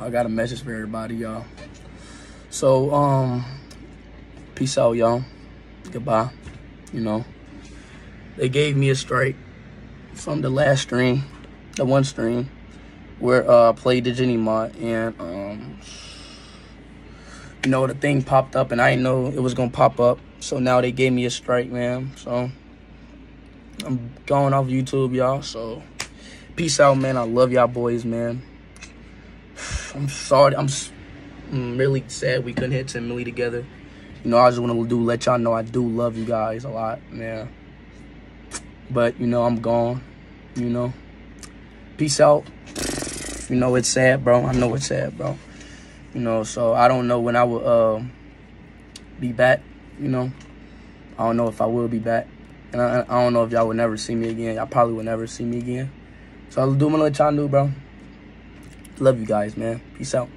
I got a message for everybody, y'all. So, um, peace out, y'all. Goodbye. You know, they gave me a strike from the last stream, the one stream where uh, I played the Jenny mod, and um, you know the thing popped up, and I didn't know it was gonna pop up. So now they gave me a strike, man. So I'm going off YouTube, y'all. So peace out, man. I love y'all boys, man. I'm sorry. I'm, I'm really sad we couldn't hit 10 million together. You know, I just want to do let y'all know I do love you guys a lot, man. But you know, I'm gone. You know, peace out. You know, it's sad, bro. I know it's sad, bro. You know, so I don't know when I will uh, be back. You know, I don't know if I will be back. And I, I don't know if y'all will never see me again. Y'all probably will never see me again. So I'll do my little y'all know, bro. Love you guys, man. Peace out.